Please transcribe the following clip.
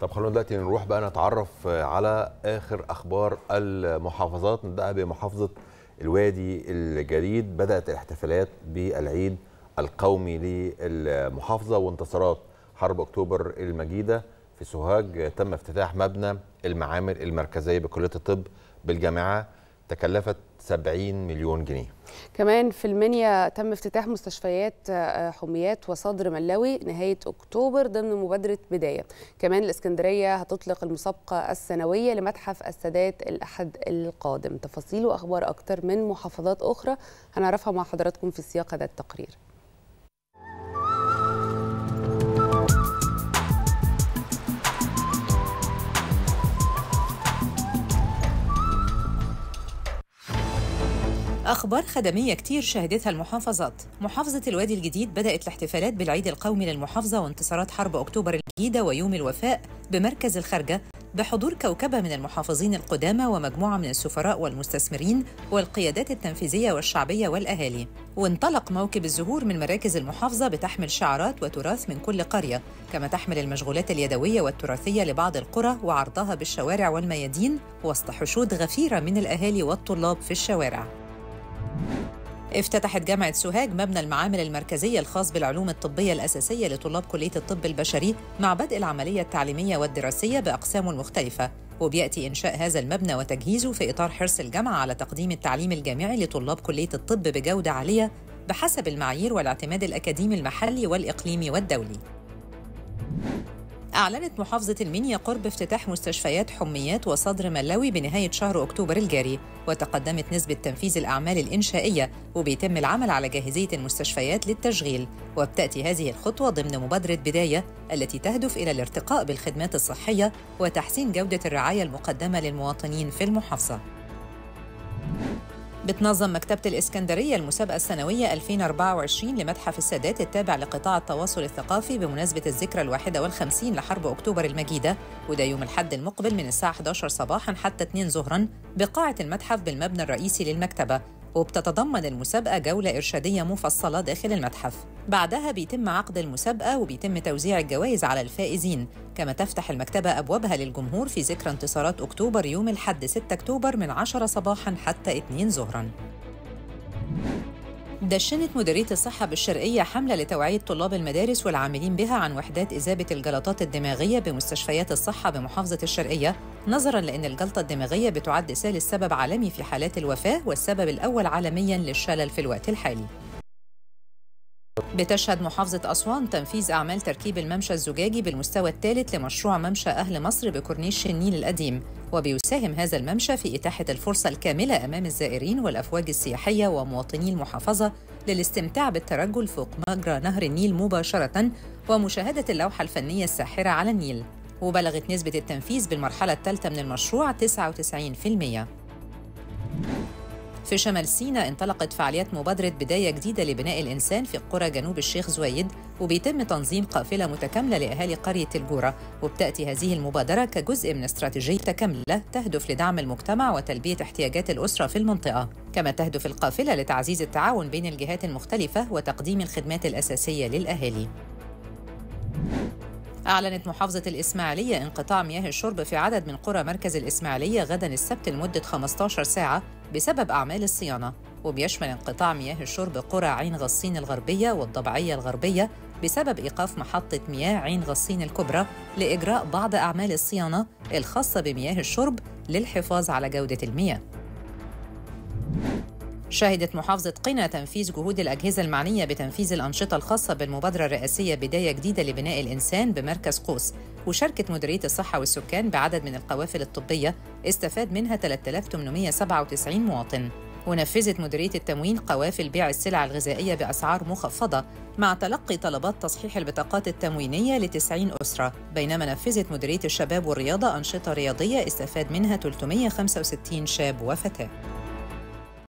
طب خلونا دلوقتي نروح بقى نتعرف على آخر أخبار المحافظات. نبدأ بمحافظة الوادي الجديد. بدأت الاحتفالات بالعيد القومي للمحافظة وانتصارات حرب أكتوبر المجيدة في سوهاج. تم افتتاح مبنى المعامل المركزية بكلية الطب بالجامعة. تكلفت 70 مليون جنيه. كمان في المنيا تم افتتاح مستشفيات حميات وصدر ملاوي نهاية أكتوبر ضمن مبادرة بداية. كمان الإسكندرية هتطلق المسابقة السنوية لمتحف السادات الأحد القادم. تفاصيل وأخبار أكتر من محافظات أخرى هنعرفها مع حضراتكم في سياق هذا التقرير. أخبار خدمية كتير شهدتها المحافظات. محافظة الوادي الجديد بدأت الاحتفالات بالعيد القومي للمحافظة وانتصارات حرب أكتوبر الجديدة ويوم الوفاء بمركز الخارجة بحضور كوكبة من المحافظين القدامى ومجموعة من السفراء والمستثمرين والقيادات التنفيذية والشعبية والأهالي. وانطلق موكب الزهور من مراكز المحافظة بتحمل شعارات وتراث من كل قرية كما تحمل المشغولات اليدوية والتراثية لبعض القرى وعرضها بالشوارع والميادين وسط حشود غفيرة من الأهالي والطلاب في الشوارع. افتتحت جامعة سوهاج مبنى المعامل المركزية الخاص بالعلوم الطبية الأساسية لطلاب كلية الطب البشري مع بدء العملية التعليمية والدراسية بأقسامه المختلفة وبيأتي إنشاء هذا المبنى وتجهيزه في إطار حرص الجامعة على تقديم التعليم الجامعي لطلاب كلية الطب بجودة عالية بحسب المعايير والاعتماد الأكاديمي المحلي والإقليمي والدولي. أعلنت محافظة المنيا قرب افتتاح مستشفيات حميات وصدر ملاوي بنهاية شهر أكتوبر الجاري وتقدمت نسبة تنفيذ الأعمال الإنشائية وبيتم العمل على جاهزية المستشفيات للتشغيل وبتأتي هذه الخطوة ضمن مبادرة بداية التي تهدف إلى الارتقاء بالخدمات الصحية وتحسين جودة الرعاية المقدمة للمواطنين في المحافظة. بتنظم مكتبة الإسكندرية المسابقة السنوية 2024 لمتحف السادات التابع لقطاع التواصل الثقافي بمناسبة الذكرى الواحدة والخمسين لحرب أكتوبر المجيدة وده يوم الحد المقبل من الساعة 11 صباحاً حتى 2 ظهراً بقاعة المتحف بالمبنى الرئيسي للمكتبة. وبتتضمن المسابقة جولة إرشادية مفصلة داخل المتحف. بعدها بيتم عقد المسابقة وبيتم توزيع الجوائز على الفائزين. كما تفتح المكتبة أبوابها للجمهور في ذكرى انتصارات أكتوبر يوم الحد 6 أكتوبر من 10 صباحاً حتى 2 ظهراً. دشنت مديرية الصحة بالشرقية حملة لتوعية طلاب المدارس والعاملين بها عن وحدات إذابة الجلطات الدماغية بمستشفيات الصحة بمحافظة الشرقية نظراً لأن الجلطة الدماغية بتعد ثالث سبب عالمي في حالات الوفاة والسبب الأول عالمياً للشلل في الوقت الحالي. بتشهد محافظة أسوان تنفيذ أعمال تركيب الممشى الزجاجي بالمستوى الثالث لمشروع ممشى أهل مصر بكورنيش النيل القديم وبيساهم هذا الممشى في إتاحة الفرصة الكاملة أمام الزائرين والأفواج السياحية ومواطني المحافظة للاستمتاع بالترجل فوق مجرى نهر النيل مباشرة ومشاهدة اللوحة الفنية الساحرة على النيل وبلغت نسبة التنفيذ بالمرحلة الثالثة من المشروع 99%. في شمال سيناء انطلقت فعاليات مبادرة بداية جديدة لبناء الإنسان في قرى جنوب الشيخ زويد وبيتم تنظيم قافلة متكاملة لأهالي قرية الجورة. وبتأتي هذه المبادرة كجزء من استراتيجية كاملة تهدف لدعم المجتمع وتلبية احتياجات الأسرة في المنطقة. كما تهدف القافلة لتعزيز التعاون بين الجهات المختلفة وتقديم الخدمات الأساسية للأهالي. أعلنت محافظة الإسماعيلية انقطاع مياه الشرب في عدد من قرى مركز الإسماعيلية غدا السبت لمدة 15 ساعة بسبب أعمال الصيانة وبيشمل انقطاع مياه الشرب قرى عين غصين الغربية والضبعية الغربية بسبب إيقاف محطة مياه عين غصين الكبرى لإجراء بعض أعمال الصيانة الخاصة بمياه الشرب للحفاظ على جودة المياه. شهدت محافظة قنا تنفيذ جهود الأجهزة المعنية بتنفيذ الأنشطة الخاصة بالمبادرة الرئاسية بداية جديدة لبناء الإنسان بمركز قوس. وشاركت مديرية الصحة والسكان بعدد من القوافل الطبية استفاد منها 3897 مواطن. ونفذت مديرية التموين قوافل بيع السلع الغذائية بأسعار مخفضة مع تلقي طلبات تصحيح البطاقات التموينية ل 90 أسرة. بينما نفذت مديرية الشباب والرياضة أنشطة رياضية استفاد منها 365 شاب وفتاة.